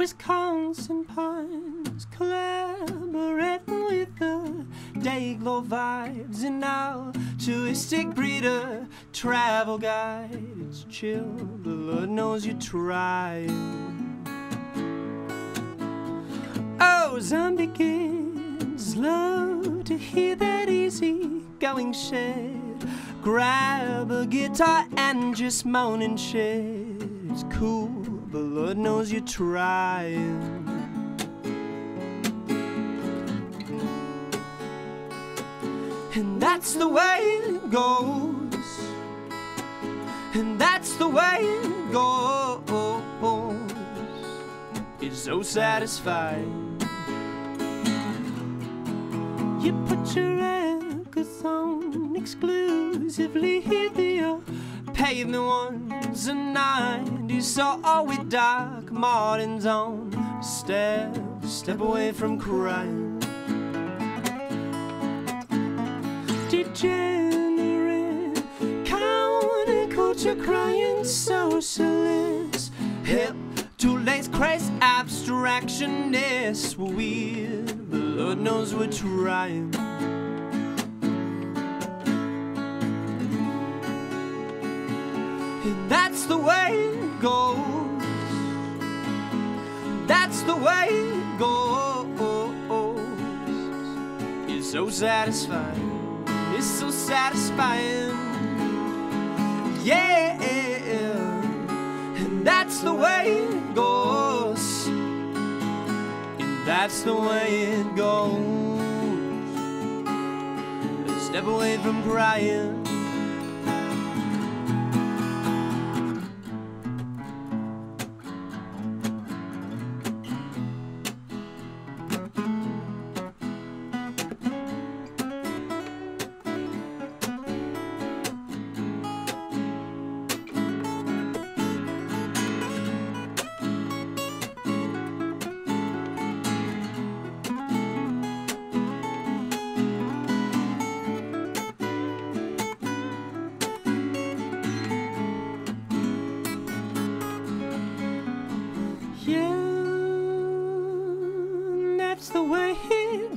Wisconsin pines collaborating with the Dayglow vibes and altruistic breeder travel guide. It's chill, the Lord knows you're trying. Oh, zombie kids love to hear that easy going shit. Grab a guitar and just moan and shit. It's cool but Lord knows you're trying. And that's the way it goes. And that's the way it goes. It's so satisfying. You put your records on exclusively here pavement ones and nineties all with Doc Martens on step step away from crime. Degenerate counterculture crying socialist hip too late crazy abstractionists. Weird but Lord knows we're trying so satisfying. It's so satisfying. Yeah. And that's the way it goes. And that's the way it goes. Step away from crying.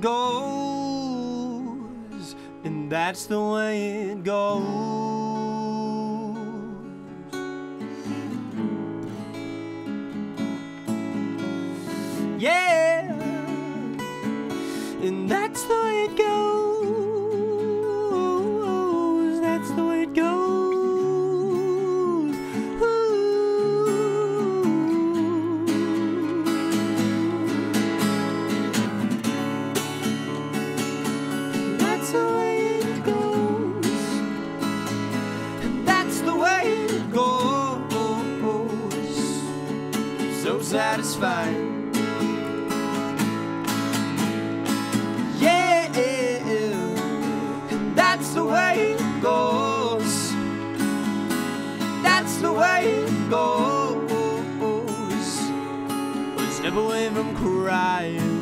Goes. And that's the way it goes. Yeah. And that's the way it goes. So satisfying. Yeah. That's the way it goes. That's the way it goes. Step away from crying.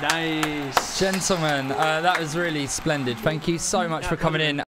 Nice. Gentlemen, uh, that was really splendid. Thank you so much for coming in.